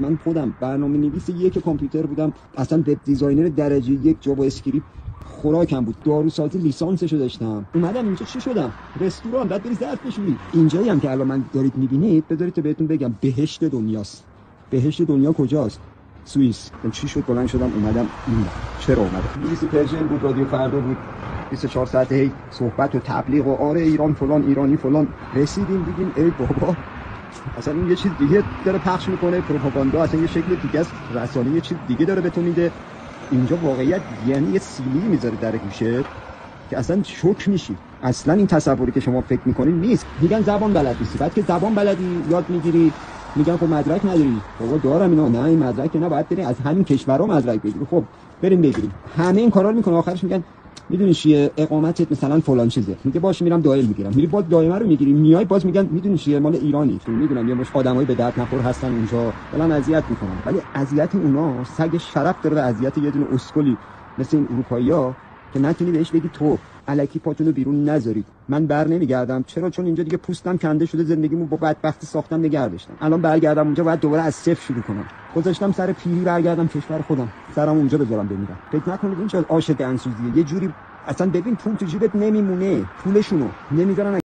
من خودم برنامه نویس یک کامپیوتر بودم. اصلا web designer درجه یک JavaScript خوراکم بود. داروسازی لیسانسشو داشتم. اومدم اینجا چی شدم؟ رستوران. بعد بری ظرف بشوری. اینجایی هم که الان من دارید می‌بینید بذارید بهتون بگم. بهشت دنیاست. بهشت دنیا کجاست؟ سوئیس. چی شد؟ بلند شدم اومدم این. چرا اومدم؟ BBC Persian بود رادیو فردا بود. 24 ساعته هی صحبت و تبلیغ و آره ایران فلان ایرانی فلان. رسیدیم دیدیم ای بابا. اصلا یه چیز دیگه داره پخش می‌کنه پروپاگاندا اصلا یه شکل دیگه است. رسانه یه چیز دیگه داره به تو میده. اینجا واقعیت یعنی یه سیلی می‌ذاره در گوشه که اصلا شوک میشی. اصلا این تصوری که شما فکر می‌کنین نیست. میگن زبان بلد نیستی. بعد که زبان بلدی یاد می‌گیری. میگن خب مدرک نداری. بابا دارم اینا. نه این مدرک نه باید بری از همین کشورها مدرک بگیری خب بریم بگیریم. همه این کارا رو می‌کنه آخرش میگن می‌دونی چیه؟ اقامتت مثلا فلان چیزه. میگه باش میرم دائم می‌گیرم. میری باز دائمه رو می‌گیری. میای باز میگن می‌دونی چیه؟ مال ایرانی. تو می‌دونم یه مش آدمای به درد نخور هستن اونجا. فلان اذیت می‌کنن. ولی اذیت اونا سگ شرف داره به اذیت یه دونه اسکلی مثل این اروپایی‌ها که نتونی بهش بگی تو الکی پاتونو بیرون نذارید من بر نمیگردم. چرا؟ چون اینجا دیگه پوستم کنده شده زندگیمو با بدبختی ساختم نگه داشتم. الان برگردم اونجا باید دوباره از صفر شروع کنم. گذاشتم سر پیری برگردم کشور خودم. سرم اونجا بذارم بمیرم فکر نکنید این چه آش دنسوزیه یه جوری اصلا ببین پول تو جیبت نمیمونه. پولشونو نمی‌ذارن